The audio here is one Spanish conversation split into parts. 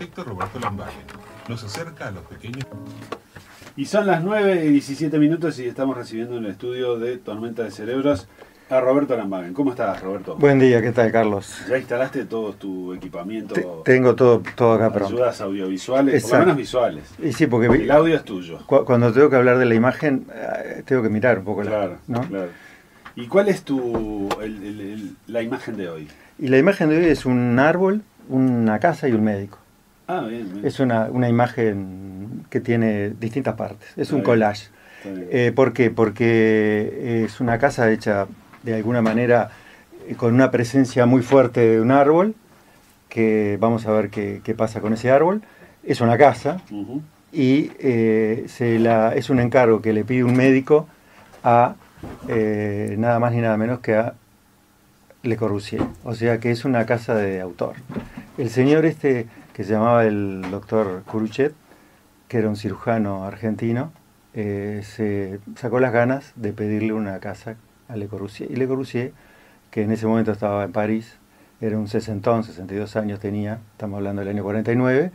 arquitecto Roberto Lambaje. Nos acerca a los pequeños. Y son las 9 y 17 minutos y estamos recibiendo en el estudio de Tormenta de Cerebros a Roberto Lambagen. ¿Cómo estás, Roberto? Buen día, ¿qué tal, Carlos? ¿Ya instalaste todo tu equipamiento? Te- tengo todo, todo acá pronto. Ayudas audiovisuales, por Exacto. lo menos visuales. Y sí, porque vi- El audio es tuyo. cu- cuando tengo que hablar de la imagen, eh, tengo que mirar un poco la, Claro, ¿no? claro. ¿Y cuál es tu el- el- el- la imagen de hoy? Y la imagen de hoy es un árbol, una casa y un médico. Ah, bien, bien. Es una, una imagen que tiene distintas partes. Es Está un collage. Eh, ¿Por qué? Porque es una casa hecha de alguna manera eh, con una presencia muy fuerte de un árbol, que vamos a ver qué, qué pasa con ese árbol. Es una casa y eh, se la, es un encargo que le pide un médico a eh, nada más ni nada menos que a Le Corbusier. O sea que es una casa de autor. El señor este, que se llamaba el doctor Curuchet, que era un cirujano argentino, eh, se sacó las ganas de pedirle una casa a Le Corbusier. Y Le Corbusier, que en ese momento estaba en París, era un sesentón, 62 años tenía, estamos hablando del año 49,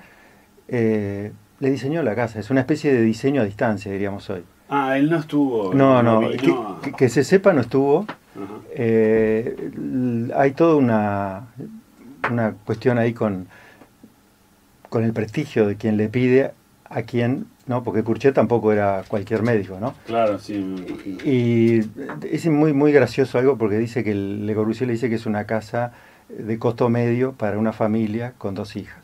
eh, le diseñó la casa. Es una especie de diseño a distancia, diríamos hoy. Ah, él no estuvo. No, no, que, que- que se sepa no estuvo. Eh, hay toda una, una cuestión ahí con, con el prestigio de quien le pide a quien, ¿no? Porque Curchet tampoco era cualquier médico, ¿no? Claro, sí. Y es muy, muy gracioso algo porque dice que el, Le Corbusier le dice que es una casa de costo medio para una familia con dos hijas.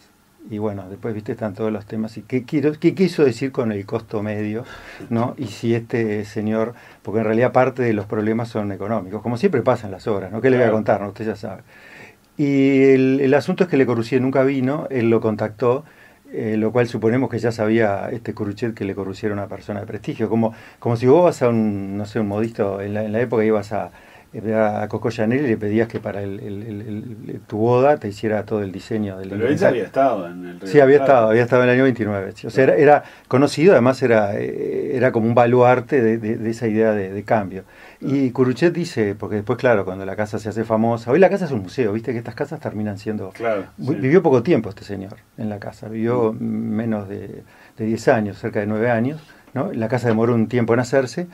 Y bueno, después viste están todos los temas. ¿Y qué, quiero, qué quiso decir con el costo medio? ¿no? Y si este señor, porque en realidad parte de los problemas son económicos, como siempre pasa en las obras, ¿no? ¿Qué le voy a contar? no? Usted ya sabe. Y el, el asunto es que Le Corbusier nunca vino, él lo contactó, eh, lo cual suponemos que ya sabía este Curuchet que Le Corbusier era una persona de prestigio, como, como si vos vas a un, no sé, un modisto, en la, en la época ibas a, a Coco Chanel y le pedías que para el- el- el- el- tu boda te hiciera todo el diseño del Pero él ya había estado en el Río Sí, había estado, había estado en el año 29. sí. O sea, era, era conocido, además era, eh, era como un baluarte de, de- de esa idea de, de cambio. Y Curuchet dice, porque después, claro, cuando la casa se hace famosa, hoy la casa es un museo, viste que estas casas terminan siendo... Claro. Sí. Vivió poco tiempo este señor en la casa, vivió menos de, de 10 años, cerca de 9 años, ¿no? La casa demoró un tiempo en hacerse.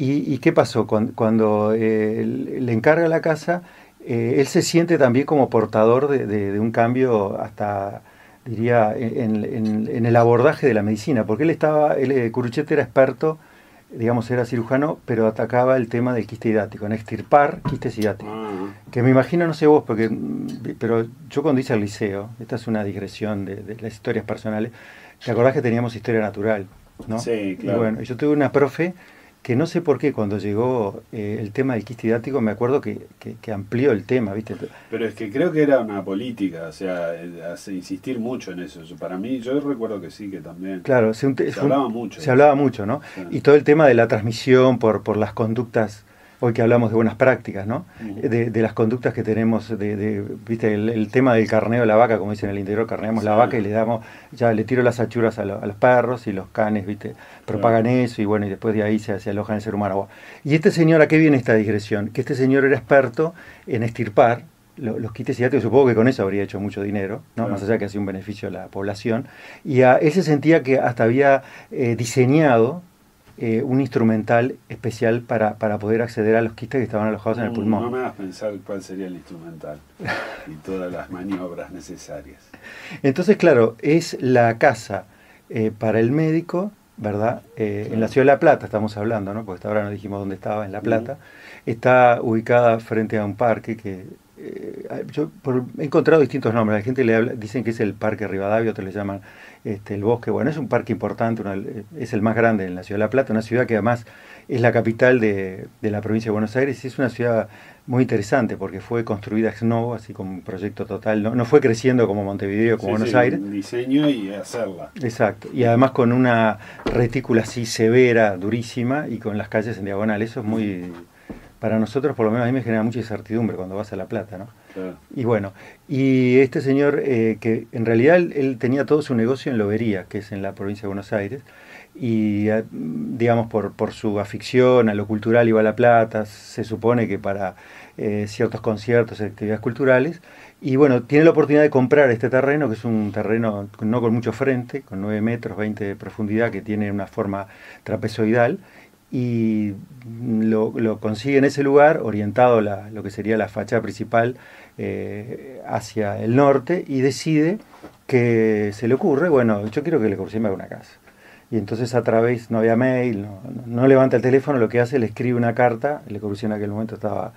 ¿Y, y qué pasó? Cuando, cuando, eh, le encarga la casa, eh, él se siente también como portador de, de- de un cambio hasta, diría, en, en- en el abordaje de la medicina, porque él estaba, él, eh, Curuchet era experto, digamos, era cirujano, pero atacaba el tema del quiste hidático, en extirpar quistes hidáticos. Ah, Que me imagino, no sé vos, porque, pero yo cuando hice el liceo, esta es una digresión de, de las historias personales, ¿te acordás que teníamos historia natural? ¿no? Sí, claro. Y bueno, yo tuve una profe que no sé por qué cuando llegó eh, el tema del quiste hidático, me acuerdo que, que- que amplió el tema, ¿viste? Pero es que creo que era una política, o sea, hace insistir mucho en eso. Para mí, yo recuerdo que sí, que también. Claro, se, un te- Se fue un- hablaba mucho. Se hablaba mucho, ¿no? Sí. Y todo el tema de la transmisión por, por las conductas, hoy que hablamos de buenas prácticas, ¿no? De, de las conductas que tenemos, de, de- viste, el, el tema del carneo de la vaca, como dicen en el interior, carneamos la vaca y le damos, ya le tiro las achuras a, lo- a los perros y los canes, viste, propagan eso y bueno, y después de ahí se, se aloja en el ser humano. Y este señor, ¿a qué viene esta digresión? Que este señor era experto en estirpar lo- los quites hidáticos, supongo que con eso habría hecho mucho dinero, ¿no? Claro. más allá que hacía un beneficio a la población, y a, él se sentía que hasta había eh, diseñado eh, un instrumental especial para, para poder acceder a los quistes que estaban alojados en el pulmón. No me hagas pensar cuál sería el instrumental y todas las maniobras necesarias. Entonces, claro, es la casa eh, para el médico, ¿verdad? Eh, En la ciudad de La Plata estamos hablando, ¿no? Porque hasta ahora no dijimos dónde estaba, en La Plata. Está ubicada frente a un parque que... yo por- he encontrado distintos nombres, la gente le habla, dicen que es el Parque Rivadavia, otros le llaman este, el Bosque, bueno, es un parque importante, una- es el más grande en la ciudad de La Plata, una ciudad que además es la capital de, de la provincia de Buenos Aires y es una ciudad muy interesante porque fue construida ex novo, así como un proyecto total, no, no fue creciendo como Montevideo, como Sí, Buenos sí, Aires. diseño y hacerla. Exacto, y además con una retícula así severa, durísima y con las calles en diagonal, eso es muy, para nosotros por lo menos a mí me genera mucha incertidumbre cuando vas a La Plata, ¿no? Claro. Y bueno, y este señor, eh, que en realidad él, él tenía todo su negocio en Lobería, que es en la provincia de Buenos Aires, y eh, digamos por, por su afición a lo cultural iba a La Plata, se supone que para eh, ciertos conciertos, actividades culturales, y bueno, tiene la oportunidad de comprar este terreno, que es un terreno no con mucho frente, con 9 metros, 20 de profundidad, que tiene una forma trapezoidal, y lo, consigue en ese lugar, orientado a lo que sería la fachada principal eh, hacia el norte, y decide que se le ocurre, bueno, yo quiero que Le me haga una casa. Y entonces a través, no había mail, no, levanta el teléfono, lo que hace, le escribe una carta, Le Corbusier en aquel momento estaba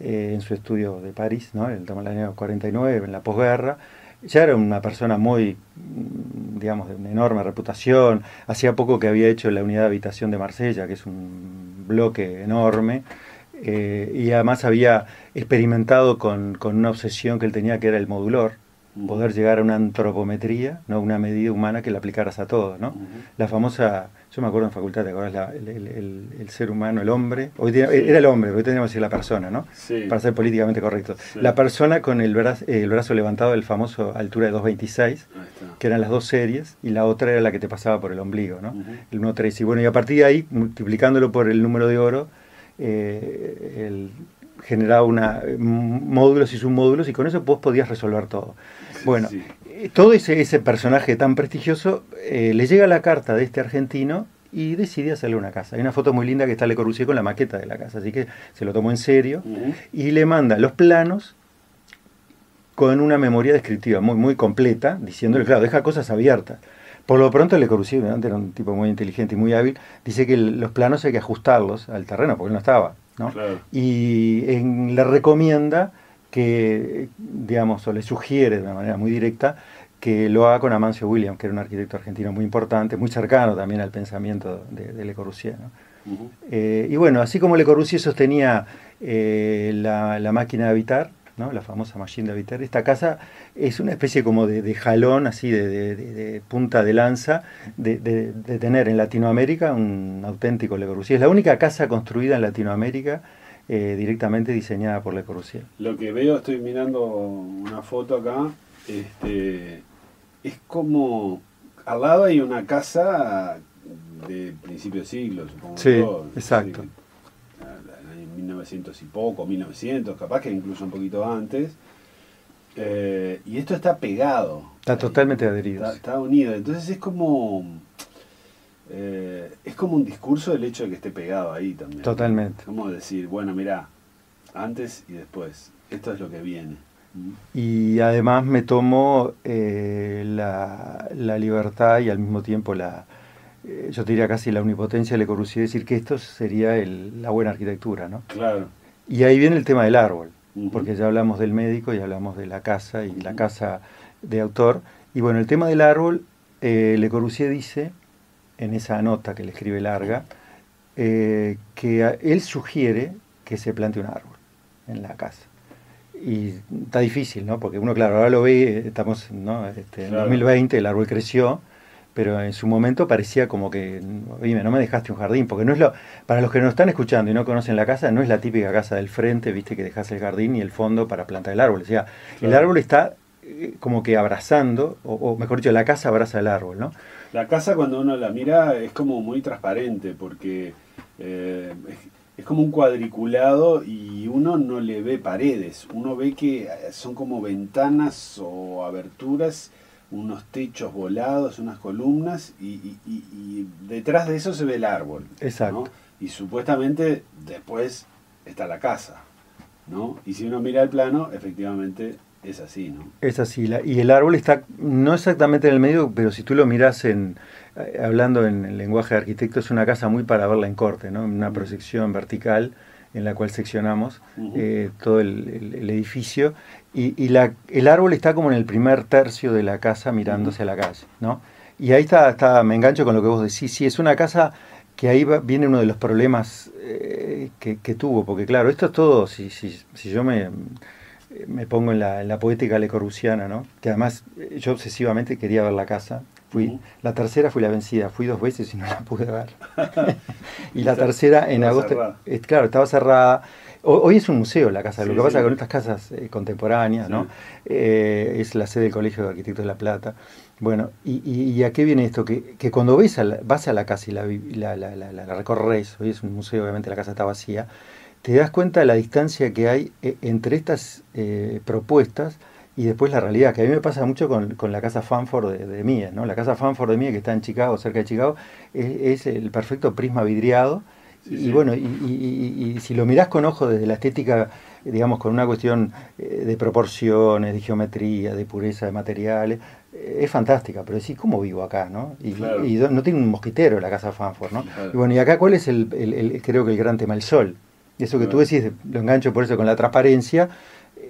eh, en su estudio de París, ¿no? el año 49, en la posguerra, ya era una persona muy, digamos, de una enorme reputación. Hacía poco que había hecho la unidad de habitación de Marsella, que es un bloque enorme, eh, y además había experimentado con, con, una obsesión que él tenía, que era el modulor, poder llegar a una antropometría, ¿no? una medida humana que la aplicaras a todo. ¿no? La famosa yo me acuerdo en facultad, ¿te acuerdas? el, ser humano, el hombre. Hoy Era el hombre, hoy tenemos que decir la persona, ¿no? Sí. Para ser políticamente correcto. La persona con el brazo, el brazo levantado del famoso altura de 2.26, que eran las dos series, y la otra era la que te pasaba por el ombligo, ¿no? El 1.3. Y bueno, y a partir de ahí, multiplicándolo por el número de oro, eh, generaba una, módulos y submódulos, y con eso vos podías resolver todo. bueno, todo ese, ese personaje tan prestigioso eh, le llega la carta de este argentino y decide hacerle una casa. Hay una foto muy linda que está Le Corbusier con la maqueta de la casa, así que se lo tomó en serio y le manda los planos con una memoria descriptiva muy, muy completa, diciéndole, claro, deja cosas abiertas. Por lo pronto Le Corbusier, antes era un tipo muy inteligente y muy hábil, dice que los planos hay que ajustarlos al terreno, porque no estaba. ¿no? Y le recomienda que, digamos, o le sugiere de una manera muy directa que lo haga con Amancio Williams, que era un arquitecto argentino muy importante, muy cercano también al pensamiento de, Le Corbusier. Eh, y bueno, así como Le Corbusier sostenía eh, la, máquina de habitar, ¿no? la famosa machine de habitar, esta casa es una especie como de, jalón, así de, punta de lanza, de, tener en Latinoamérica un auténtico Le Corbusier. Es la única casa construida en Latinoamérica eh, directamente diseñada por Le Corbusier. Lo que veo, estoy mirando una foto acá, este, es como, al lado hay una casa de principio de siglo, supongo. Sí, exacto. en 1900 y poco, 1900, capaz que incluso un poquito antes. Eh, y esto está pegado. Está totalmente adherido. Está, unido. Entonces es como eh, es como un discurso del hecho de que esté pegado ahí también. Totalmente. Como decir, bueno, mira, antes y después, esto es lo que viene. Y además me tomo eh, la, libertad y al mismo tiempo la, eh, yo diría casi la omnipotencia de Le Corbusier, decir que esto sería la buena arquitectura, ¿no? Claro. Y ahí viene el tema del árbol, porque ya hablamos del médico y hablamos de la casa y la casa de autor. Y bueno, el tema del árbol, Le Corbusier dice en esa nota que le escribe larga, eh, que él sugiere que se plante un árbol en la casa. Y está difícil, ¿no? Porque uno, claro, ahora lo ve, estamos ¿no? Este, en 2020, el árbol creció, pero en su momento parecía como que, oye, no me dejaste un jardín, porque no es lo, para los que nos están escuchando y no conocen la casa, no es la típica casa del frente, viste, que dejas el jardín y el fondo para plantar el árbol. O sea, el árbol está eh, como que abrazando, o, o, mejor dicho, la casa abraza el árbol, ¿no? La casa cuando uno la mira es como muy transparente porque eh, es, como un cuadriculado y uno no le ve paredes, uno ve que son como ventanas o aberturas, unos techos volados, unas columnas y, detrás de eso se ve el árbol. Exacto. Y supuestamente después está la casa. ¿no? Y si uno mira el plano, efectivamente es así, ¿no? Es así. y el árbol está no exactamente en el medio, pero si tú lo miras en, eh, hablando en el lenguaje de arquitecto, es una casa muy para verla en corte, ¿no? Una proyección vertical en la cual seccionamos eh, todo el, edificio. Y, la, el árbol está como en el primer tercio de la casa mirándose a la calle, ¿no? Y ahí está, está, me engancho con lo que vos decís. Sí, es una casa que ahí viene uno de los problemas eh, que, tuvo, porque claro, esto es todo, si, si, si yo me me pongo en la, en la poética lecorbusiana, ¿no? que además eh, yo obsesivamente quería ver la casa. Fui, La tercera fui la vencida, fui dos veces y no la pude ver. y la tercera en agosto, claro, estaba cerrada. Hoy es un museo la casa, lo Sí, que pasa sí. con estas casas eh, contemporáneas, ¿no? Eh, es la sede del Colegio de Arquitectos de La Plata. Bueno, y, y- y a qué viene esto? Que, que cuando ves a la- vas a la casa y la- la- la recorres, hoy es un museo, obviamente la casa está vacía, te das cuenta de la distancia que hay eh, entre estas eh, propuestas y después la realidad, que a mí me pasa mucho con, con la casa Fanford de, de ¿no? La casa Fanford de Mies, que está en Chicago, cerca de Chicago, es, es el perfecto prisma vidriado. Sí, y sí. bueno, y, y- y- y si lo mirás con ojo desde la estética, digamos, con una cuestión eh, de proporciones, de geometría, de pureza de materiales, eh, es fantástica, pero sí, ¿cómo vivo acá, no? Y, Claro. no tiene un mosquitero la casa Fanford, ¿no? Claro. Y bueno, y acá, ¿cuál es el, el- el- creo que el gran tema? El sol. Eso que tú decís, lo engancho por eso con la transparencia,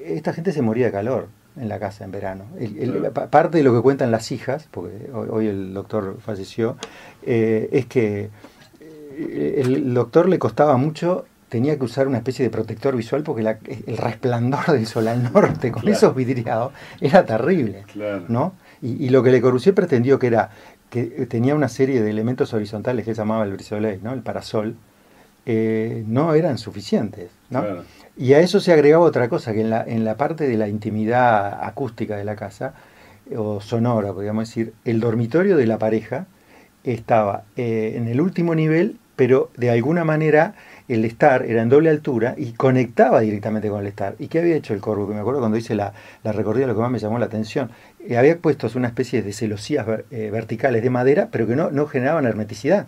esta gente se moría de calor en la casa en verano. El- el- parte de lo que cuentan las hijas, porque hoy, hoy el doctor falleció, eh, es que eh, el doctor le costaba mucho, tenía que usar una especie de protector visual porque la- el resplandor del sol al norte con Claro. esos vidriados era terrible. Claro. ¿no? Y, y lo que Le Corbusier pretendió que era que tenía una serie de elementos horizontales que él llamaba el brisoleil, ¿no? el parasol, eh, no eran suficientes. ¿no? Claro. Y a eso se agregaba otra cosa, que en la, en la parte de la intimidad acústica de la casa, o sonora, podríamos decir, el dormitorio de la pareja estaba eh, en el último nivel, pero de alguna manera el estar era en doble altura y conectaba directamente con el estar. ¿Y qué había hecho el Corvo? Que me acuerdo cuando hice la, la recorrida, lo que más me llamó la atención. Eh, había puesto una especie de celosías ver- eh, verticales de madera, pero que no, no generaban hermeticidad.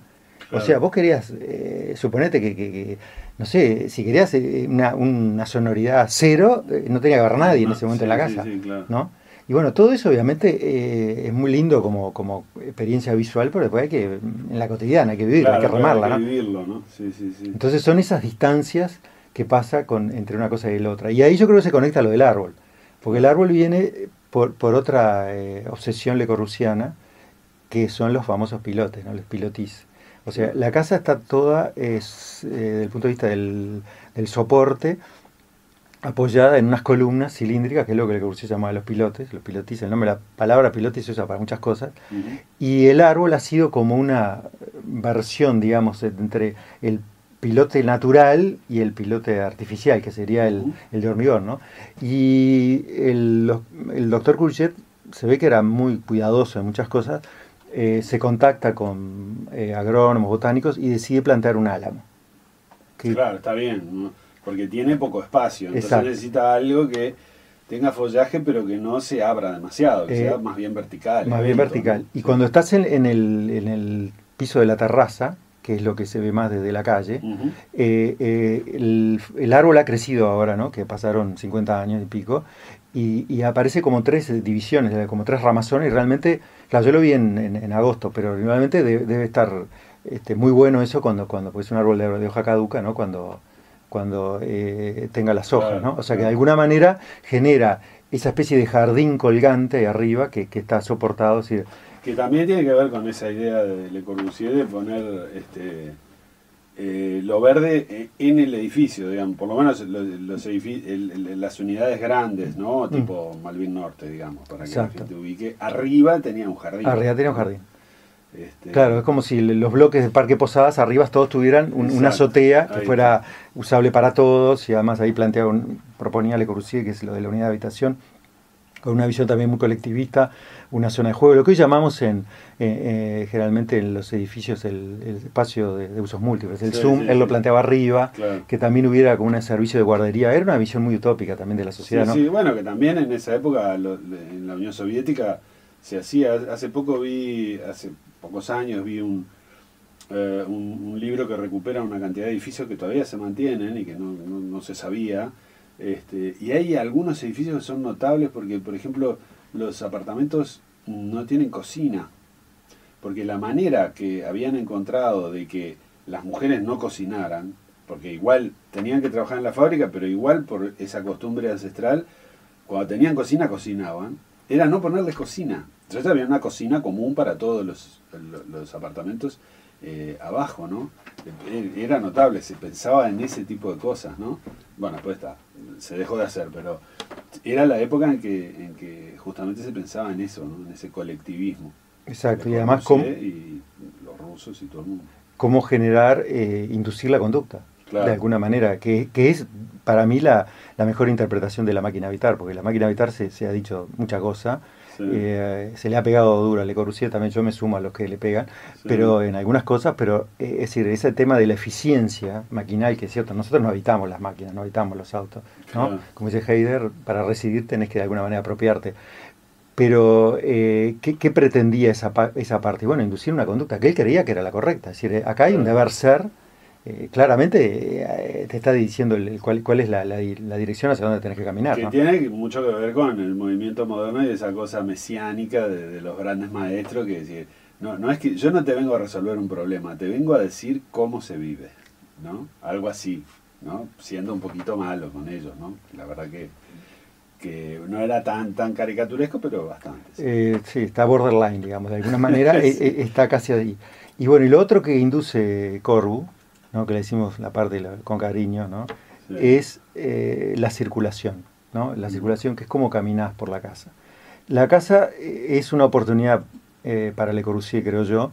O sea, vos querías, eh, suponete que, que- que, no sé, si querías eh, una, una sonoridad cero, eh, no tenía que haber nadie en No, ese momento sí, en la sí, casa. sí, claro. ¿no? Y bueno, todo eso obviamente eh, es muy lindo como, como experiencia visual, pero después hay que, en la cotidiana, hay que vivirla, hay que remarla, hay que ¿no? vivirlo, ¿no? Sí, sí, sí. Entonces son esas distancias que pasa con, entre una cosa y la otra. Y ahí yo creo que se conecta lo del árbol, porque el árbol viene por, por otra obsesión lecorrusiana, que son los famosos pilotes, ¿no? los pilotis. O sea, la casa está toda, es, eh, desde el punto de vista del, del soporte, apoyada en unas columnas cilíndricas, que es lo que Le Corbusier llamaba los pilotes, los pilotis, el nombre, la palabra pilotis se usa para muchas cosas, Ujú. y el árbol ha sido como una versión, digamos, entre el pilote natural y el pilote artificial, que sería el, Ujú. el de hormigón, ¿no? Y el, el doctor Courgette se ve que era muy cuidadoso en muchas cosas, eh, se contacta con eh, agrónomos, botánicos y decide plantar un álamo. Que- Claro, está bien, porque tiene poco espacio, entonces Exacto. necesita algo que tenga follaje pero que no se abra demasiado, que Eh, sea más bien vertical. Más bien vertical. ¿no? Y cuando estás en, en el, en el piso de la terraza, que es lo que se ve más desde la calle, el, el árbol ha crecido ahora, ¿no? Que pasaron 50 años y pico, y, y aparece como tres divisiones, como tres ramazones, y realmente, claro, yo lo vi en, en- en agosto, pero realmente de- debe estar este, muy bueno eso cuando, cuando pues es un árbol de, de hoja caduca, ¿no? Cuando, cuando eh, tenga las hojas, ¿no? O sea que de alguna manera genera esa especie de jardín colgante ahí arriba que, que está soportado, es Que también tiene que ver con esa idea de Le Corbusier de poner este, eh, lo verde eh, en el edificio, digamos, por lo menos lo- los edifi- el- las unidades grandes, ¿no? Tipo Malvin Norte, digamos, para que Mm. Exacto. la gente ubique. Arriba tenía un jardín. arriba tiene un jardín. Este, Claro, es como si los bloques de Parque Posadas arriba todos tuvieran un- una azotea que Ahí fuera usable para todos y además ahí planteaba, un- proponía Le Corbusier, que es lo de la unidad de habitación, con una visión también muy colectivista, una zona de juego, lo que hoy llamamos en, eh, eh, generalmente en los edificios el, el espacio de, de usos múltiples. El Sí, Zoom, sí, él lo planteaba arriba, Claro. que también hubiera como un servicio de guardería. Era una visión muy utópica también de la sociedad, Sí, ¿no? sí, bueno, que también en esa época, lo- en la Unión Soviética, se hacía. Hace poco vi, hace pocos años, vi un, eh, un, un libro que recupera una cantidad de edificios que todavía se mantienen y que no, no- no se sabía. Este, y hay algunos edificios que son notables porque, por ejemplo, los apartamentos no tienen cocina. Porque la manera que habían encontrado de que las mujeres no cocinaran, porque igual tenían que trabajar en la fábrica, pero igual por esa costumbre ancestral, cuando tenían cocina, cocinaban, era no ponerles cocina. Entonces había una cocina común para todos los, los- los apartamentos eh, abajo, ¿no? Eh, Era notable, se pensaba en ese tipo de cosas, ¿no? Bueno, pues está, se dejó de hacer, pero era la época en que, en que justamente se pensaba en eso, ¿no? En ese colectivismo. Exacto, y además cómo, y los rusos y todo el mundo. cómo generar, eh, inducir la conducta. Claro. de alguna manera, que, que es para mí la, la mejor interpretación de la máquina Vitar, porque la máquina Vitar se, se ha dicho mucha cosa, Sí. eh, se le ha pegado duro a Le Corbusier, también yo me sumo a los que le pegan, Sí. pero en algunas cosas, pero eh, es decir, ese tema de la eficiencia maquinal, que es cierto, nosotros no habitamos las máquinas, no habitamos los autos, ¿no? Claro. Como dice Heider, para residir tenés que de alguna manera apropiarte. Pero, eh, ¿qué, qué pretendía esa, pa- esa parte? Bueno, inducir una conducta que él creía que era la correcta. Es decir, eh, acá hay un deber ser. Eh, claramente eh, te está diciendo el, el cuál, cuál es la, la di- la dirección hacia dónde tenés que caminar. Que ¿no? tiene mucho que ver con el movimiento moderno y esa cosa mesiánica de, de los grandes maestros que decir, no, no es que yo no te vengo a resolver un problema, te vengo a decir cómo se vive, ¿no? Algo así, ¿no? Siendo un poquito malo con ellos, ¿no? La verdad que, que no era tan tan caricaturesco, pero bastante. sí. Eh, sí, está borderline, digamos, de alguna manera eh, eh, está casi ahí. Y bueno, y lo otro que induce Corbu, ¿no? que le decimos la parte la- con cariño, ¿no? Sí. es eh, la circulación, ¿no? La circulación que es como caminás por la casa. La casa eh, es una oportunidad eh, para Le Corbusier, creo yo,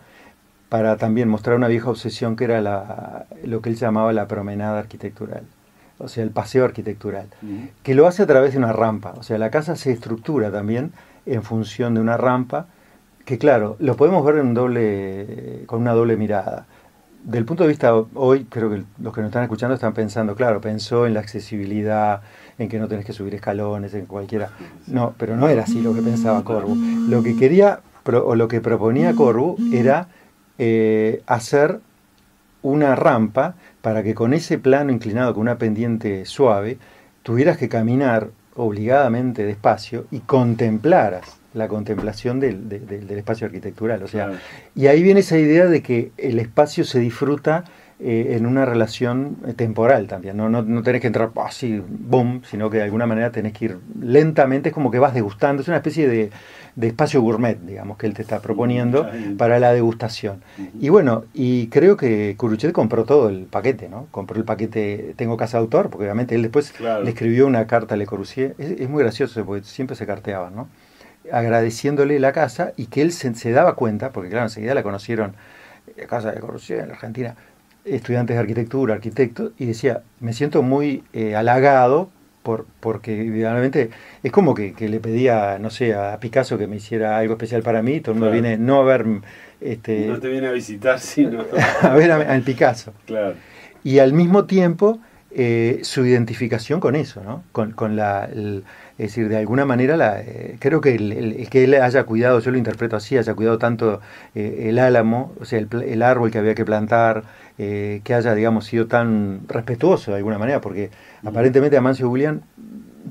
para también mostrar una vieja obsesión que era la, lo que él llamaba la promenada arquitectural, o sea, el paseo arquitectural Ujú. que lo hace a través de una rampa. O sea, la casa se estructura también en función de una rampa, que claro, lo podemos ver en un doble, con una doble mirada. Del punto de vista hoy, creo que los que nos están escuchando están pensando, claro, pensó en la accesibilidad, en que no tenés que subir escalones, en cualquiera. No, pero no era así lo que pensaba Corbu. Lo que quería, o lo que proponía Corbu era eh, hacer una rampa para que con ese plano inclinado, con una pendiente suave, tuvieras que caminar obligadamente despacio y contemplaras la contemplación del, de- de- del espacio arquitectural. O sea, Claro. y ahí viene esa idea de que el espacio se disfruta eh, en una relación eh, temporal también. ¿no? No, no tenés que entrar así, boom, sino que de alguna manera tenés que ir lentamente, es como que vas degustando. Es una especie de, de espacio gourmet, digamos, que él te está proponiendo para la degustación. Y bueno, y creo que Curuchet compró todo el paquete, ¿no? Compró el paquete Tengo Casa de Autor, porque obviamente él después Claro. le escribió una carta a Le Corbusier. Es, es muy gracioso, porque siempre se carteaban, ¿no? Agradeciéndole la casa y que él se, se daba cuenta, porque claro, enseguida la conocieron, eh, Casa de Corbusier en la Argentina, estudiantes de arquitectura, arquitectos, y decía, me siento muy eh, halagado por, porque realmente es como que, que le pedía, no sé, a Picasso que me hiciera algo especial para mí, todo el mundo Claro. viene no a ver este, No te viene a visitar, sino... a ver al Picasso. claro. Y al mismo tiempo eh, su identificación con eso, ¿no? Con, con la, el- es decir, de alguna manera, la, eh, creo que el, el- el que él haya cuidado, yo lo interpreto así, haya cuidado tanto eh, el álamo, o sea, el, el árbol que había que plantar, eh, que haya, digamos, sido tan respetuoso de alguna manera, porque aparentemente Amancio Julián,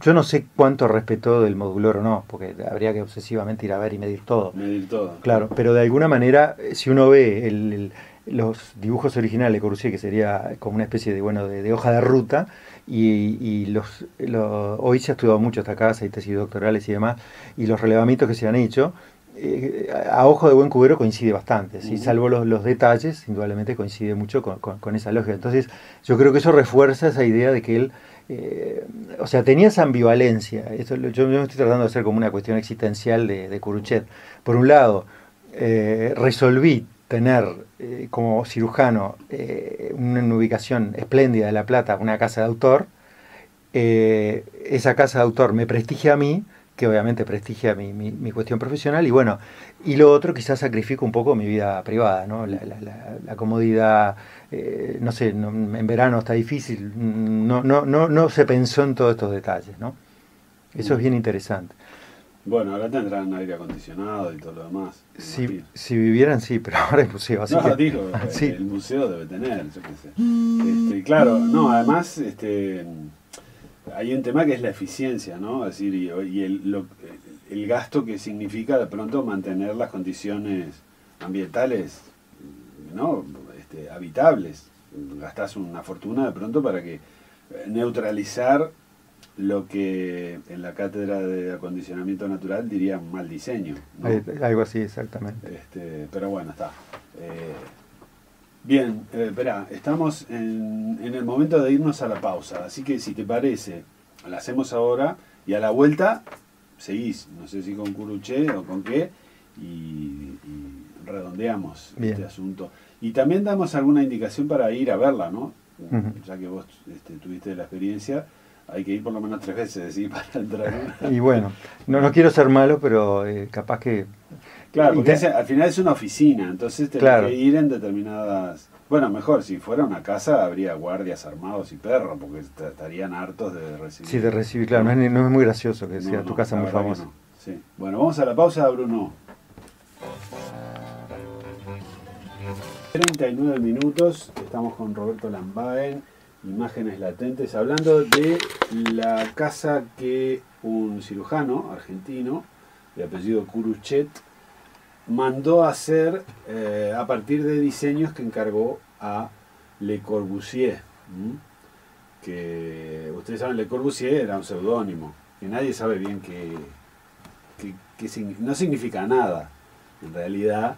yo no sé cuánto respetó del modulor o no, porque habría que obsesivamente ir a ver y medir todo. Medir todo. Claro, pero de alguna manera, si uno ve el- los dibujos originales de Corbusier, que sería como una especie de, bueno, de, de hoja de ruta, y, y los, lo- hoy se ha estudiado mucho esta casa y tesis doctorales y demás, y los relevamientos que se han hecho, eh, a ojo de buen cubero coincide bastante, ¿sí? Salvo los, los detalles, indudablemente coincide mucho con, con- con esa lógica. Entonces, yo creo que eso refuerza esa idea de que él, eh, o sea, tenía esa ambivalencia. Esto, lo- yo, yo me estoy tratando de hacer como una cuestión existencial de, de Curuchet. Por un lado, eh, resolví tener eh, como cirujano eh, una, ubicación espléndida de La Plata, una casa de autor. Eh, esa casa de autor me prestigia a mí, que obviamente prestigia mi, mi- mi cuestión profesional, y bueno, y lo otro quizás sacrifico un poco mi vida privada, ¿no? La, comodidad, eh, no sé, en verano está difícil, no, no, no, no se pensó en todos estos detalles, ¿no? Eso es bien interesante. Bueno, ahora tendrán aire acondicionado y todo lo demás. Si, si vivieran, sí, pero ahora es museo, así no, que... digo, Sí. el museo debe tener, yo qué sé. Este, claro, no, además, este, hay un tema que es la eficiencia, ¿no? Es decir, y, y el, lo- el gasto que significa de pronto mantener las condiciones ambientales, ¿no? Este, habitables. Gastás una fortuna de pronto para que eh, neutralizar lo que en la cátedra de acondicionamiento natural diría un mal diseño. ¿no? Algo así, exactamente. Este, pero bueno, está. Eh, bien, eh, espera, estamos en, en el momento de irnos a la pausa, así que si te parece, la hacemos ahora y a la vuelta seguís, no sé si con Curuché o con qué, y, y redondeamos Bien. este asunto. Y también damos alguna indicación para ir a verla, ¿no? Ujú. ya que vos este, tuviste la experiencia, hay que ir por lo menos tres veces ¿sí? para entrar. Y bueno, no, no quiero ser malo, pero eh, capaz que... Claro, porque Y es- al final es una oficina, entonces tenés Claro. que ir en determinadas... Bueno, mejor, si fuera una casa habría guardias armados y perros, porque est- estarían hartos de recibir. Sí, de recibir, claro, no es, no es muy gracioso que sea No, tu no, casa muy famosa. Sí. Bueno, vamos a la pausa, Bruno. 39 minutos, estamos con Roberto Lambaen, imágenes latentes, hablando de la casa que un cirujano argentino de apellido Curuchet mandó hacer eh, a partir de diseños que encargó a Le Corbusier. Que ustedes saben, Le Corbusier era un seudónimo, que nadie sabe bien qué signi- no significa nada, en realidad,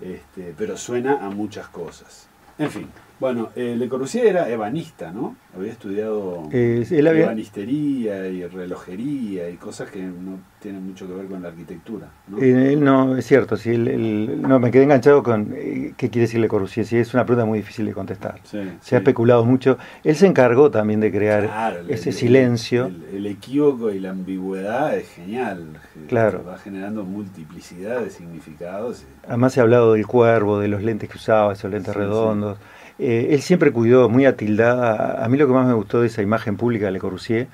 este, pero suena a muchas cosas. En fin, bueno, eh, Le Corbusier era ebanista, ¿no? Había estudiado Eh, él había- ebanistería y relojería y cosas que no tienen mucho que ver con la arquitectura, ¿no? Eh, no, es cierto, sí, él- él- no, me quedé enganchado con eh, qué quiere decirle Corbusier, sí, es una pregunta muy difícil de contestar. Sí, Se ha especulado mucho. Él se encargó también de crear Claro, el- ese el- silencio. El, el equívoco y la ambigüedad es genial. Claro. Va generando multiplicidad de significados. Además se ha hablado del cuervo, de los lentes que usaba, esos lentes redondos. Eh, él siempre cuidó, muy atildada. A mí lo que más me gustó de esa imagen pública de Le Corbusier,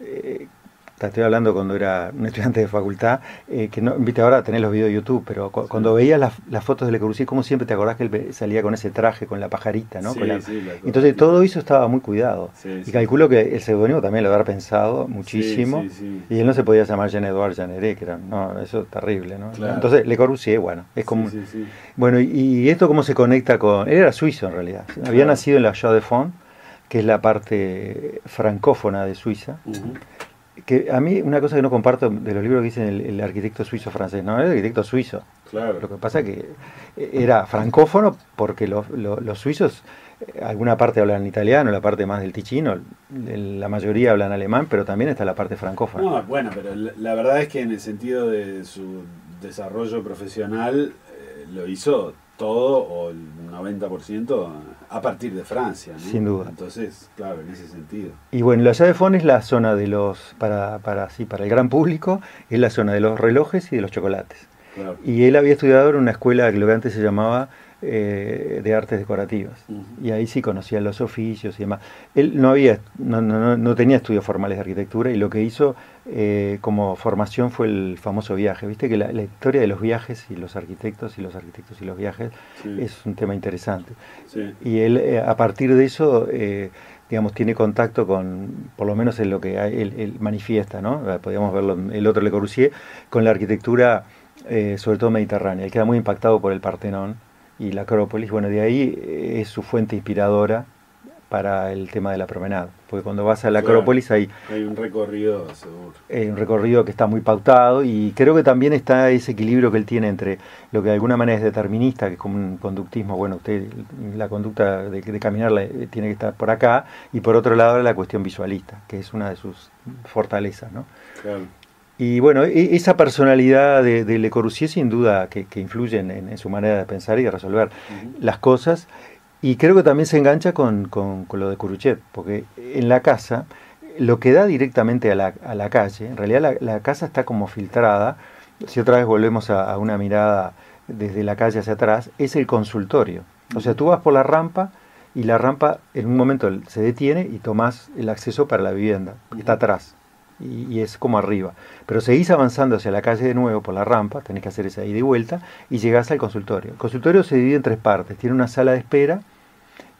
eh, te estoy hablando cuando era un estudiante de facultad, eh, que no, viste ahora tenés los videos de YouTube, pero cu- Sí. cuando veías las, las fotos de Le Corbusier, como siempre te acordás que él salía con ese traje, con la pajarita, ¿no? Sí, Con la- sí, la Entonces todo eso estaba muy cuidado. Y calculo que el seudónimo también lo habrá pensado muchísimo. Y él no se podía llamar Jean-Edouard Jeanneret, que era, no, eso es terrible, ¿no? Claro. Entonces, Le Corbusier, bueno, es como... Bueno, y, y esto cómo se conecta con... Él era suizo en realidad. Había Claro. nacido en la Chaux de Fonds, que es la parte francófona de Suiza. Que a mí una cosa que no comparto de los libros que dicen el, el arquitecto suizo francés, no, era el arquitecto suizo. Claro. Lo que pasa que era francófono porque los, los- los suizos, eh, alguna parte hablan italiano, la parte más del ticino, el- la mayoría hablan alemán, pero también está la parte francófona. No, bueno, pero la, la verdad es que en el sentido de su desarrollo profesional eh, lo hizo todo o el 90% a partir de Francia, ¿no? Sin duda. Entonces, claro, en ese sentido. Y bueno, la llave Fon es la zona de los, para, para, sí, para el gran público, es la zona de los relojes y de los chocolates. Claro. Y él había estudiado en una escuela que lo que antes se llamaba eh, de artes decorativas. Y ahí sí conocía los oficios y demás. Él no había, no, no, no- tenía estudios formales de arquitectura y lo que hizo eh, como formación fue el famoso viaje. Viste que la, la historia de los viajes y los arquitectos y los arquitectos y los viajes Sí, es un tema interesante. sí. Y él, eh, a partir de eso, eh, digamos, tiene contacto con, por lo menos en lo que él, él manifiesta, ¿no? Eh, Podríamos verlo el otro Le Corbusier, con la arquitectura, eh, sobre todo mediterránea. Él queda muy impactado por el Partenón y la Acrópolis. Bueno, de ahí eh, es su fuente inspiradora para el tema de la promenada. Porque cuando vas a la Claro. Acrópolis hay Hay un recorrido seguro. eh, un recorrido que está muy pautado y creo que también está ese equilibrio que él tiene entre lo que de alguna manera es determinista, que es como un conductismo, bueno, usted la conducta de, de caminar la- eh, tiene que estar por acá, y por otro lado la cuestión visualista, que es una de sus fortalezas, ¿no? Claro. Y bueno, e- esa personalidad de, de Le Corbusier sin duda que, que influye en, en su manera de pensar y de resolver las cosas. Y creo que también se engancha con, con- con lo de Curuchet, porque en la casa, lo que da directamente a la, a la calle, en realidad la, la casa está como filtrada, si otra vez volvemos a, a una mirada desde la calle hacia atrás, es el consultorio. O sea, tú vas por la rampa y la rampa en un momento se detiene y tomás el acceso para la vivienda, que está atrás. Y, y es como arriba. Pero seguís avanzando hacia la calle de nuevo por la rampa, tenés que hacer esa ida y vuelta, y llegás al consultorio. El consultorio se divide en tres partes. Tiene una sala de espera,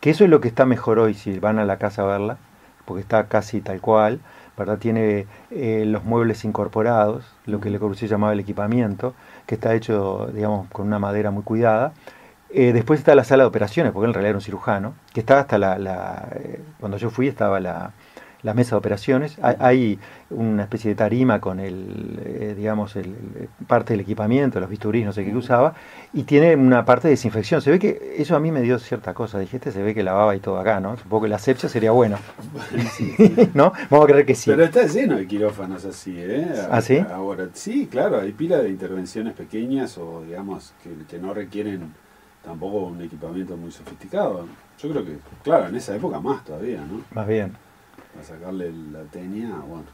que eso es lo que está mejor hoy si van a la casa a verla, porque está casi tal cual, ¿verdad? Tiene eh, los muebles incorporados, lo que Le Corbusier llamaba el equipamiento, que está hecho, digamos, con una madera muy cuidada. Eh, después está la sala de operaciones, porque en realidad era un cirujano, que estaba hasta la... la, eh, cuando yo fui estaba la, la mesa de operaciones. Hay, una especie de tarima con el, eh, digamos, el, el- parte del equipamiento, los bisturís, no sé qué que usaba, y tiene una parte de desinfección. Se ve que eso a mí me dio cierta cosa. Dije, este se ve que lavaba y todo acá, ¿no? Supongo que la asepsia sería Sí, sí. ¿no? Vamos a creer que sí. Pero está lleno de quirófanos así, ¿eh? ¿Ah, sí? Ahora, sí, claro, hay pila de intervenciones pequeñas o, digamos, que, que no requieren tampoco un equipamiento muy sofisticado. Yo creo que, claro, en esa época más todavía, ¿no? Más bien. Sacarle la tenia, bueno.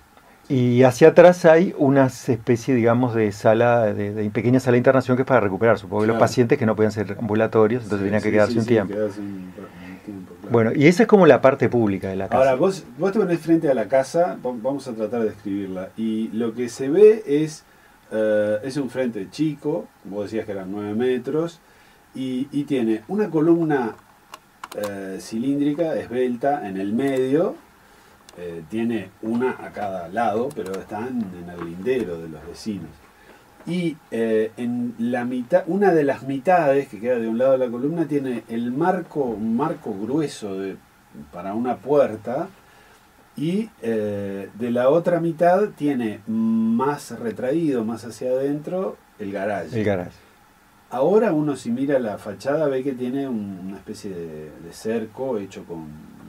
Y hacia atrás hay una especie, digamos, de sala, de, de pequeña sala de internación que es para recuperar, supongo que los Claro. pacientes que no podían ser ambulatorios, entonces Sí, tenían que sí, quedarse sí, un tiempo. quedarse un- un tiempo, claro. Bueno, y esa es como la parte pública de la casa. Ahora, vos, vos te ponés frente a la casa, va- vamos a tratar de describirla, y lo que se ve es, eh, es un frente chico, vos decías que eran 9 metros, y, y tiene una columna eh, cilíndrica, esbelta, en el medio, eh, tiene una a cada lado, pero están en el lindero de los vecinos. Y eh, en la mitad, una de las mitades que queda de un lado de la columna tiene el marco, un marco grueso de, para una puerta y eh, de la otra mitad tiene más retraído, más hacia adentro, el garage. El garage. Ahora uno si mira la fachada ve que tiene un- una especie de, de cerco hecho con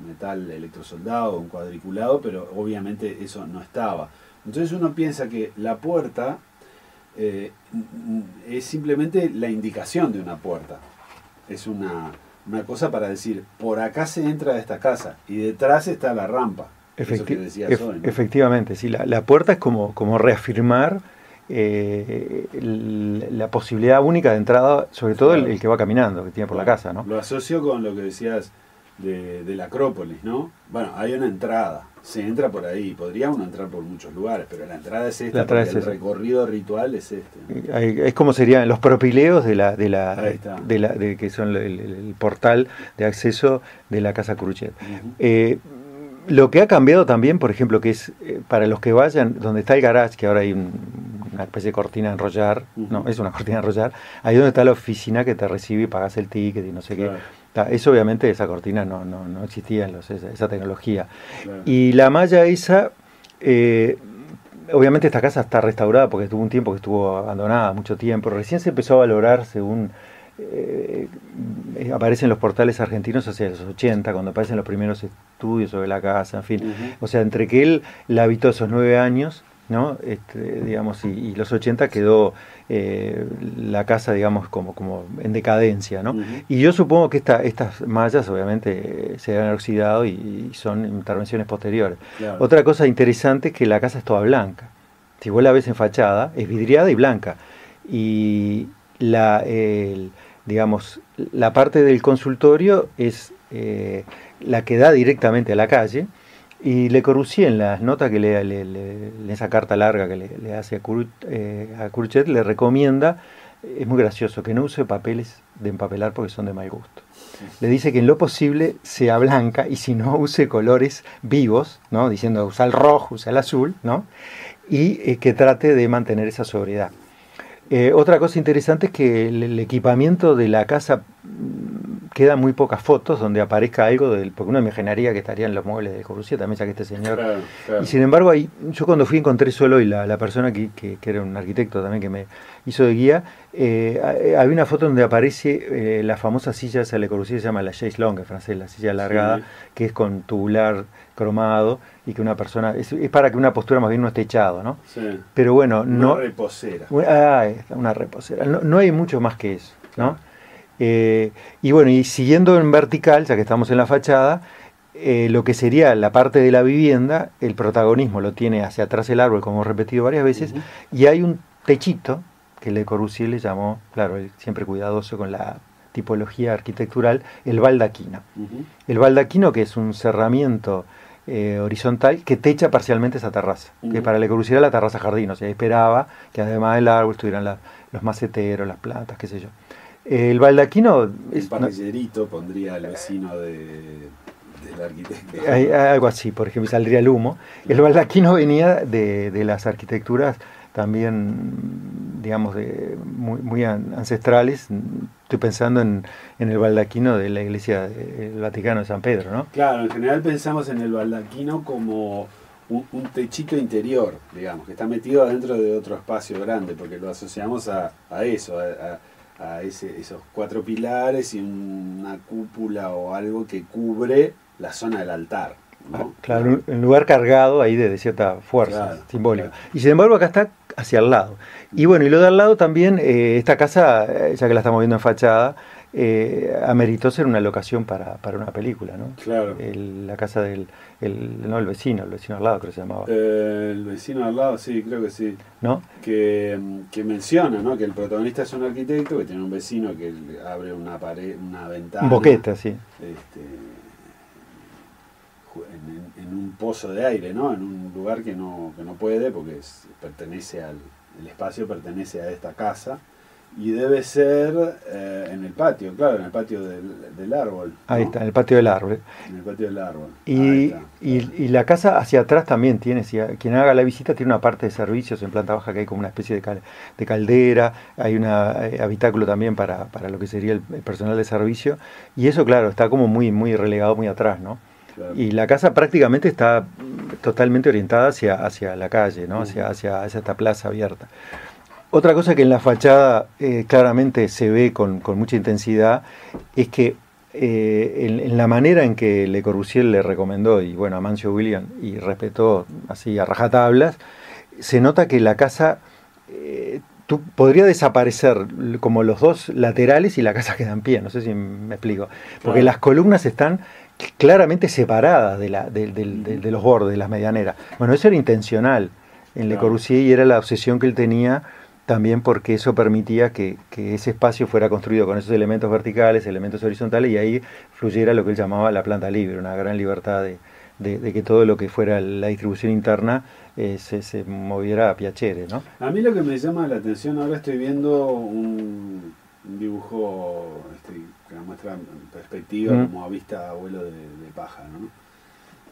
metal electrosoldado, un cuadriculado, pero obviamente eso no estaba. Entonces uno piensa que la puerta eh, es simplemente la indicación de una puerta. Es una, una cosa para decir, por acá se entra a esta casa y detrás está la rampa. Eso. Efectivamente, sí, la, la puerta es como, como reafirmar eh, el- la posibilidad única de entrada, sobre todo el, Claro. el que va caminando, que tiene por la casa, ¿no? Lo asocio con lo que decías de, de la Acrópolis, ¿no? Bueno, hay una entrada, se entra por ahí, podría uno entrar por muchos lugares, pero la entrada es esta, entrada es el esa. recorrido ritual es este. Es como serían los propileos de la, de la, de la, de que son el, portal de acceso de la casa Cruchet. Eh, lo que ha cambiado también, por ejemplo, que es eh, para los que vayan, donde está el garage, que ahora hay un- una especie de cortina enrollar, no, es una cortina enrollar, ahí donde está la oficina que te recibe y pagas el ticket y no sé Claro, qué. Eso obviamente, esa cortina no, no, no existía, en los- esa, esa tecnología. claro. Y la malla esa, eh, obviamente esta casa está restaurada porque tuvo un tiempo que estuvo abandonada, mucho tiempo. Recién se empezó a valorar según eh, eh, aparecen los portales argentinos hacia los 80, cuando aparecen los primeros estudios sobre la casa, en fin. O sea, entre que él la habitó esos nueve años, ¿no? Este, digamos, y, y los 80 quedó eh, la casa, digamos, como, como en decadencia, ¿no? Y yo supongo que esta, estas mallas obviamente se han oxidado y, y son intervenciones posteriores. Claro. Otra cosa interesante es que la casa es toda blanca. Si vos la ves en fachada, es vidriada y blanca. Y la, el- digamos, la parte del consultorio es eh, la que da directamente a la calle. Y Le Corbusier, en las notas que le, en esa carta larga que le, hace a, Curu- eh, a Cruchet, le recomienda, es muy gracioso, que no use papeles de empapelar porque son de mal gusto. Le dice que en lo posible sea blanca y si no use colores vivos, ¿no? diciendo usa el rojo, usa el azul, ¿no? y eh, que trate de mantener esa sobriedad. Eh, otra cosa interesante es que el, el equipamiento de la casa mm, quedan muy pocas fotos donde aparezca algo del, porque uno imaginaría que estarían los muebles de Corbusier también ya que este señor Claro, claro. y sin embargo, ahí, yo cuando fui encontré solo y la, la persona que, que- que era un arquitecto también que me hizo de guía, eh, ha- había una foto donde aparece eh, la famosa silla esa Le Corbusier, se llama la chaise longue en francés, la silla alargada, Sí. que es con tubular cromado y que una persona, es, es para que una postura más bien no esté echado, ¿no? Sí. Pero bueno, no... Una reposera. Ah, ahí está, una reposera. No, no hay mucho más que eso, ¿no? Eh, y bueno, y siguiendo en vertical, ya que estamos en la fachada, eh, lo que sería la parte de la vivienda, el protagonismo lo tiene hacia atrás el árbol, como hemos repetido varias veces, y hay un techito que Le Corbusier le llamó, claro, él siempre cuidadoso con la tipología arquitectural, el baldaquino. El baldaquino, que es un cerramiento eh, horizontal que techa parcialmente esa terraza, que para Le Corbusier era la terraza jardín, o sea, esperaba que además del árbol estuvieran la- los maceteros, las plantas, qué sé yo. El baldaquino es no- parrillerito pondría el vecino de, del arquitecto. hay algo así, por ejemplo, saldría el humo. El baldaquino venía de, de las arquitecturas también, digamos, de, muy, muy an- ancestrales. Estoy pensando en, en el baldaquino de la iglesia del Vaticano de San Pedro, ¿no? Claro, en general pensamos en el baldaquino como un, un techito interior, digamos, que está metido adentro de otro espacio grande, porque lo asociamos a, a eso, a, a- a ese- esos cuatro pilares y una cúpula o algo que cubre la zona del altar. ¿no? Claro, un- un lugar cargado ahí de, de cierta fuerza Claro, simbólica. claro. Y sin embargo acá está hacia el lado. Y bueno, y lo de al lado también, eh, esta casa, eh, ya que la estamos viendo en fachada, eh, ameritó ser una locación para, para una película, ¿no? Claro. El- la casa del el, no, el vecino, el vecino al lado creo que se llamaba, Eh, el vecino al lado, sí, creo que sí. ¿no? Que, que menciona, ¿no? Que el protagonista es un arquitecto que tiene un vecino que abre una pared, una ventana. Un boquete, así. este, en, un pozo de aire, ¿no? En un lugar que no, que no puede porque es- pertenece al el espacio pertenece a esta casa y debe ser eh, en el patio, claro, en el patio del, del árbol. Ahí ¿no? está, en el patio del árbol. En el patio del árbol. Ahí Y, y, y la casa hacia atrás también tiene, si a- quien haga la visita tiene una parte de servicios en planta baja que hay como una especie de, cal- de caldera, hay un habitáculo también para, para lo que sería el, el personal de servicio, y eso claro, está como muy, muy relegado muy atrás, ¿no? Claro. Y la casa prácticamente está mm, totalmente orientada hacia, hacia la calle, ¿no? hacia, Ujú. hacia, hacia esta plaza abierta. Otra cosa que en la fachada eh, claramente se ve con, con mucha intensidad es que eh, en, en la manera en que Le Corbusier le recomendó, y bueno, Amancio William, y respetó así a rajatablas, se nota que la casa eh, tú, podría desaparecer como los dos laterales y la casa queda en pie, no sé si me explico. Porque Claro. las columnas están claramente separadas de, la, de, de- los bordes, de las medianeras. Bueno, eso era intencional en Le. Corbusier y era la obsesión que él tenía también porque eso permitía que, que ese espacio fuera construido con esos elementos verticales, elementos horizontales y ahí fluyera lo que él llamaba la planta libre, una gran libertad de, que todo lo que fuera la distribución interna eh, se, se moviera a piacere, ¿no? A mí lo que me llama la atención, ahora estoy viendo un, un dibujo este, que muestra en perspectiva Mm. como a vista abuelo de, de paja, ¿no?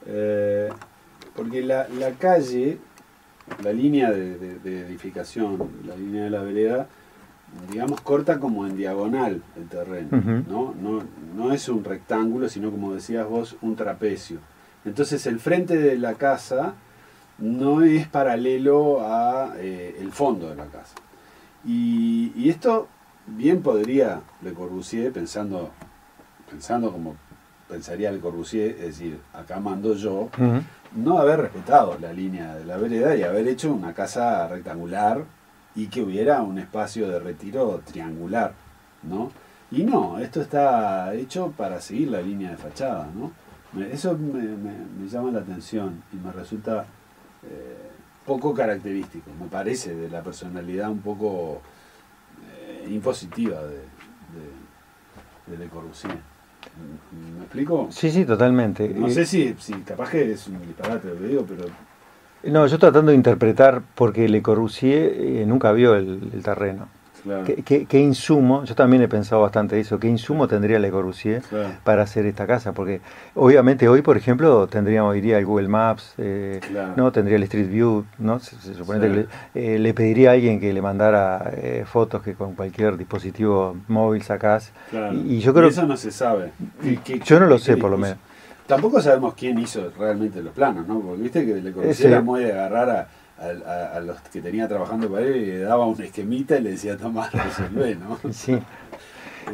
Eh, porque la, la calle, la línea de, de- de edificación, la línea de la vereda, digamos, corta como en diagonal el terreno. ¿no? No, no es un rectángulo, sino como decías vos, un trapecio. Entonces el frente de la casa no es paralelo a eh, el fondo de la casa. Y, y esto bien podría Le Corbusier, pensando, pensando como pensaría Le Corbusier, es decir, acá mando yo, no haber respetado la línea de la vereda y haber hecho una casa rectangular y que hubiera un espacio de retiro triangular, ¿no? Y no, esto está hecho para seguir la línea de fachada, ¿no? Eso me, me- me llama la atención y me resulta eh, poco característico, me parece, de la personalidad un poco impositiva de, de, de Le Corbusier. ¿Me- ¿Me explico? Sí, sí, totalmente. No sé si, si capaz que es un disparate lo que digo, pero No, yo tratando de interpretar, porque Le Corbusier eh, nunca vio el, el terreno. Claro, ¿Qué, qué- qué insumo? Yo también he pensado bastante eso. ¿Qué insumo tendría Le Corbusier claro, para hacer esta casa? Porque obviamente hoy, por ejemplo, tendríamos, iría el Google Maps, eh, Claro. ¿no? tendría el Street View, ¿no? Se, se supone Sí. que le, eh, le pediría a alguien que le mandara eh, fotos que con cualquier dispositivo móvil sacás. claro. Y, y yo creo eso no se sabe. ¿Qué- qué- Yo no lo sé, por lo menos. Tampoco sabemos quién hizo realmente los planos, ¿no? Porque viste que Le Corbusier era muy de agarrar a, a- a- a los que tenía trabajando para él y le daba un esquemita y le decía, toma, resolvé, ¿no? Sí,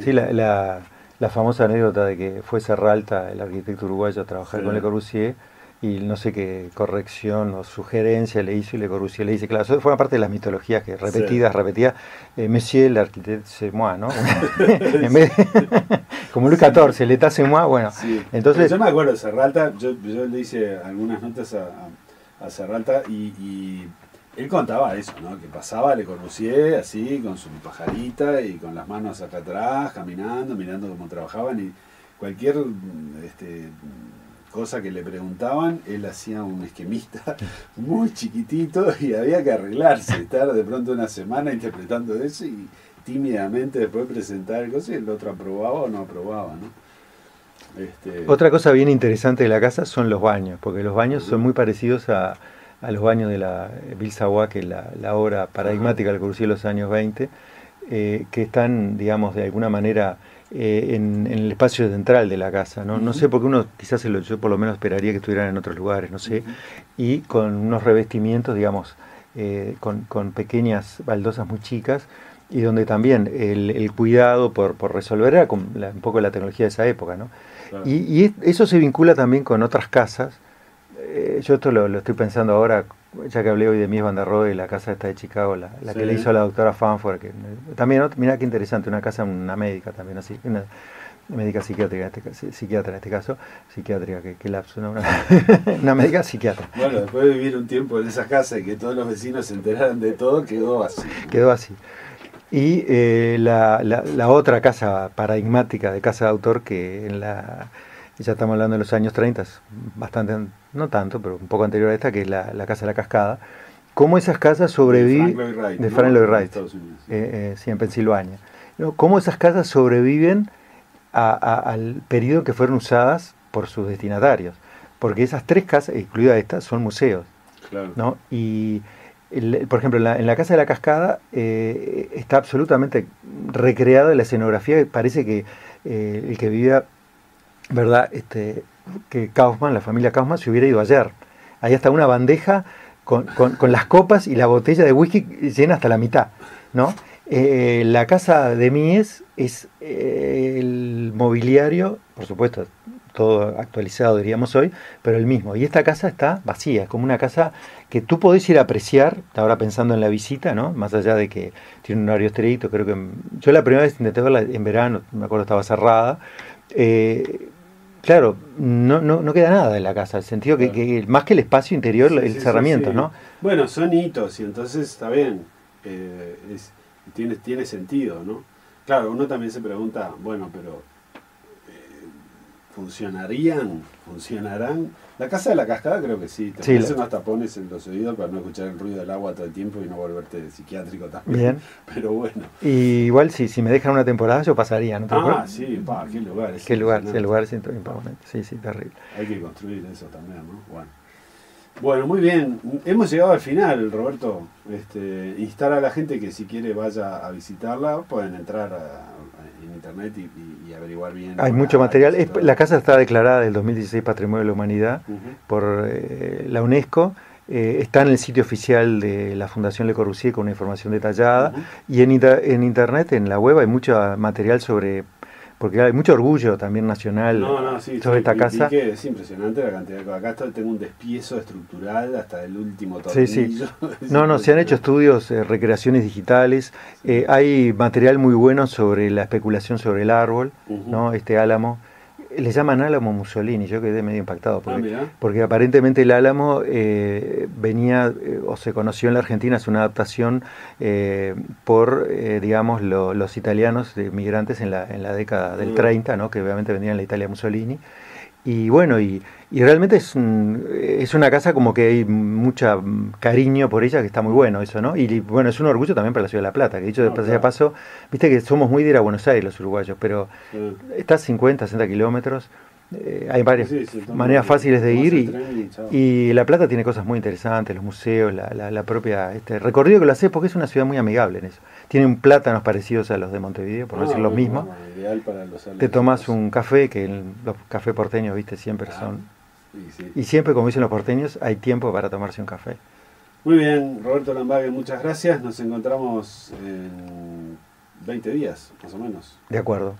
sí la, la- la famosa anécdota de que fue Serralta, el arquitecto uruguayo, a trabajar Sí. con Le Corbusier y no sé qué corrección o sugerencia le hizo y Le Corbusier le dice, claro, eso fue parte de las mitologías que repetidas, repetidas, eh, Monsieur l'architecte c'est moi, ¿no? en vez de- como Luis XIV, le c'est moi, bueno, Sí. entonces... Yo me acuerdo Serralta, yo, yo le hice algunas notas a, a, a Serralta y, y él contaba eso, ¿no? Que pasaba Le Corbusier así, con su pajarita y con las manos acá atrás, caminando, mirando cómo trabajaban y cualquier este, cosa que le preguntaban, él hacía un esquemista muy chiquitito y había que arreglarse, estar de pronto una semana interpretando eso y tímidamente después presentar el cosa y el otro aprobaba o no aprobaba, ¿no? Este, Otra cosa bien interesante de la casa son los baños, porque los baños son muy parecidos a, a los baños de la Savoy, que es la, la obra paradigmática del Corbusier de los años 20, eh, que están, digamos, de alguna manera eh, en, en el espacio central de la casa. ¿no? no Ujú. sé, porque uno quizás se lo, yo por lo menos esperaría que estuvieran en otros lugares, no sé, y con unos revestimientos, digamos, eh, con, con pequeñas baldosas muy chicas, y donde también el, el cuidado por, por resolver era con la- un poco la tecnología de esa época, ¿no? Claro. Y, y es- eso se vincula también con otras casas eh, yo esto lo, lo estoy pensando ahora, ya que hablé hoy de Mies van der Rohe, la casa esta de Chicago, la, la que le hizo la doctora Fanford, que también, ot- mirá qué interesante, una casa, una médica también así, una médica psiquiátrica en este caso, psiquiatra en este caso, psiquiátrica, que, que lapso, ¿no? una, una médica psiquiatra. Bueno, después de vivir un tiempo en esa casa y que todos los vecinos se enteraran de todo, quedó así. Quedó así. Y eh, la, la- la otra casa paradigmática de casa de autor que en la, ya estamos hablando de los años 30, es bastante, no tanto, pero un poco anterior a esta, que es la, la Casa de la Cascada, cómo esas casas sobreviven, Frank Lloyd Wright, de ¿no? Frank Lloyd Wright, Unidos. eh, eh, sí, en Pensilvania, ¿no? cómo esas casas sobreviven a- a- al periodo que fueron usadas por sus destinatarios, porque esas tres casas, incluida esta, son museos. Claro. ¿no? Y, por ejemplo, en la, en la Casa de la Cascada eh, está absolutamente recreada la escenografía. Parece que eh, el que vivía, ¿verdad? Este, que Kaufman, la familia Kaufman, se hubiera ido ayer. Ahí está una bandeja con, con- con las copas y la botella de whisky llena hasta la mitad, ¿no? Eh, la casa de Mies es el mobiliario, por supuesto, todo actualizado diríamos hoy, pero el mismo. Y esta casa está vacía, es como una casa que tú podés ir a apreciar, ahora pensando en la visita, ¿no? Más allá de que tiene un horario estricto, creo que... Yo la primera vez intenté verla en verano, me acuerdo estaba cerrada. eh, claro, no, no, no queda nada de la casa, el sentido que, que más que el espacio interior, Sí, el sí, cerramiento, sí. ¿no? Bueno, son hitos y entonces está bien. eh, es- tiene, tiene sentido, ¿no? Claro, uno también se pregunta, bueno, pero ¿funcionarían? ¿Funcionarán? La casa de la cascada creo que sí. Te Sí, pones la- unos tapones en los oídos para no escuchar el ruido del agua todo el tiempo y no volverte psiquiátrico también. Bien. Pero bueno. Y igual si, si me dejan una temporada yo pasaría, ¿no? te Ah, sí, pa, qué lugar. es Qué lugar, el lugar es imponente. Sí, sí, terrible. Hay que construir eso también, ¿no? Bueno. Bueno, muy bien. Hemos llegado al final, Roberto. Este, instar a la gente que si quiere vaya a visitarla, pueden entrar a- internet y, y- y averiguar bien. Hay mucho material. Es- la casa está declarada del 2016 Patrimonio de la Humanidad por eh, la UNESCO. Eh, está en el sitio oficial de la Fundación Le Corbusier con una información detallada. Y en, en internet, en la web, hay mucho material sobre. Porque hay mucho orgullo también nacional No, no, sí, sobre sí, esta casa. que es impresionante la cantidad de Acá tengo un despiezo estructural hasta el último Sí, tornillo. sí. Es No, no, se han hecho estudios, eh, recreaciones digitales. Eh, hay material muy bueno sobre la especulación sobre el árbol. ¿no? Este álamo. Le llaman álamo Mussolini, yo quedé medio impactado. Ah, Porque, mirá. porque aparentemente el álamo eh, venía eh, o se conoció en la Argentina, es una adaptación eh, por, eh, digamos, lo- los italianos de migrantes en la, en la década del Mm. 30, ¿no? que obviamente venían la Italia Mussolini. Y bueno, y, y realmente es, un- es una casa como que hay mucha mm, cariño por ella, que está muy bueno eso, ¿no? Y bueno, es un orgullo también para la ciudad de La Plata, que dicho de paso a paso, viste que somos muy de ir a Buenos Aires los uruguayos, pero Sí. está a 50, 60 kilómetros, eh, hay varias Sí, sí, entonces, maneras fáciles de ir y, La Plata tiene cosas muy interesantes, los museos, la, la- la propia este recorrido que lo hace porque es una ciudad muy amigable en eso. Tienen plátanos parecidos a los de Montevideo, por no Ah, decir lo mismo. bueno, ideal para los Te tomas un café, que el- los cafés porteños, viste, siempre Ah. son... Sí. Y siempre, como dicen los porteños, hay tiempo para tomarse un café. Muy bien, Roberto Lambague, muchas gracias. Nos encontramos en 20 días, más o menos. De acuerdo.